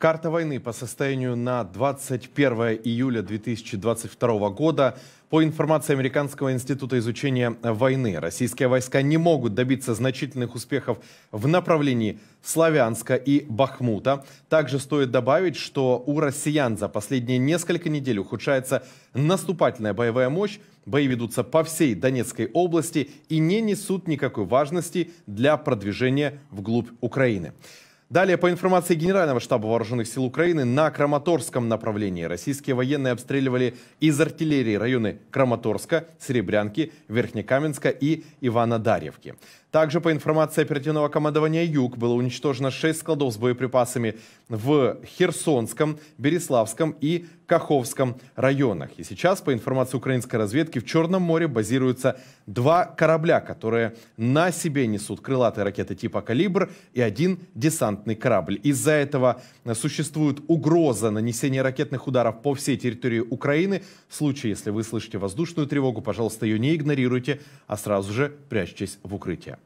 Карта войны по состоянию на 21 июля 2022 года. По информации Американского института изучения войны, российские войска не могут добиться значительных успехов в направлении Славянска и Бахмута. Также стоит добавить, что у россиян за последние несколько недель ухудшается наступательная боевая мощь. Бои ведутся по всей Донецкой области и не несут никакой важности для продвижения вглубь Украины. Далее, по информации Генерального штаба Вооруженных сил Украины, на Краматорском направлении российские военные обстреливали из артиллерии районы Краматорска, Серебрянки, Верхнекаменска и Ивана-Дарьевки. Также, по информации оперативного командования «Юг», было уничтожено 6 складов с боеприпасами в Херсонском, Береславском и Каховском районах. И сейчас, по информации украинской разведки, в Черном море базируются два корабля, которые на себе несут крылатые ракеты типа «Калибр» и один десантный корабль. Из-за этого существует угроза нанесения ракетных ударов по всей территории Украины. В случае, если вы слышите воздушную тревогу, пожалуйста, ее не игнорируйте, а сразу же прячьтесь в укрытие.